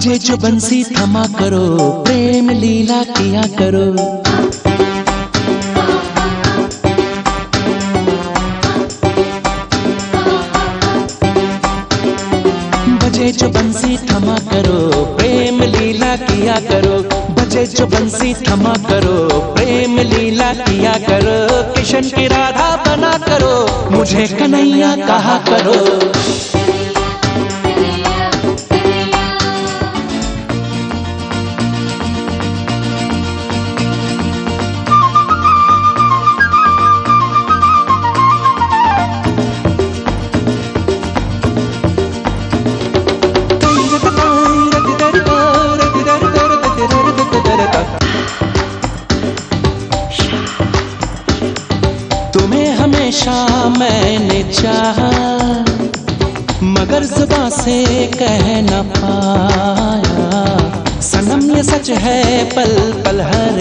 बजे जो बंसी थमा करो, प्रेम लीला किया करो। बजे जो बंसी थमा करो, प्रेम लीला किया करो। बजे जो बंसी थमा करो, प्रेम लीला किया करो। किशन की राधा बना करो, मुझे कन्हैया कहा करो। हमेशा मैंने चाहा, मगर जुबा से कह न पाया। सनम, ये सच है पल पल हर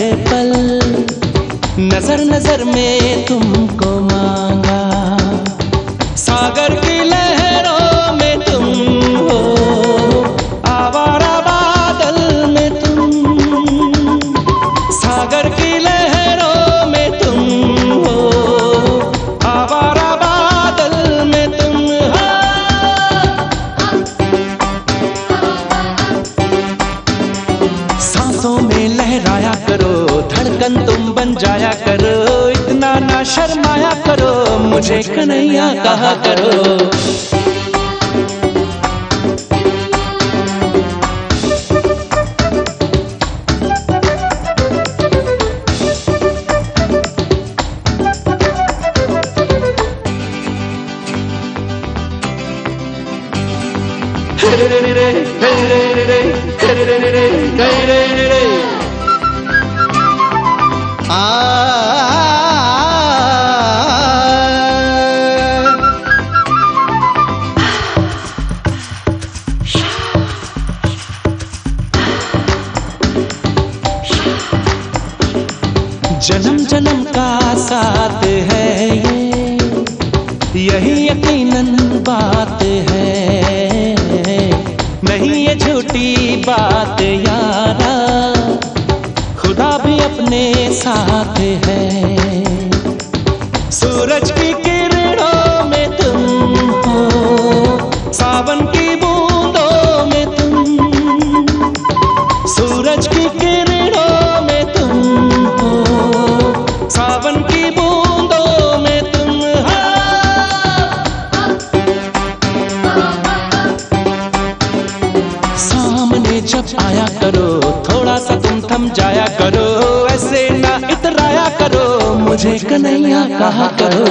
धड़कन तुम बन जाया करो इतना ना शर्माया करो मुझे कन्हैया कहा करो जन्म जन्म का साथ है ये यही यकीनन बात है नहीं ये झूठी बात यारा खुदा भी अपने साथ है। सूरज की किरणों में तुम हो, सावन की बूंदों में तुम। सूरज की किरणों में तुम हो, सावन की बूंदों में तुम हो। सामने जब आया करो सा तुम थम जाया करो, ऐसे ना इतराया करो, मुझे कन्हैया कहा करो।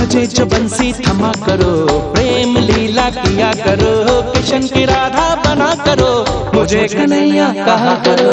बजे जो बंसी थमा करो, प्रेम लीला किया करो किशन की राधा बना करो, मुझे कन्हैया कहा करो।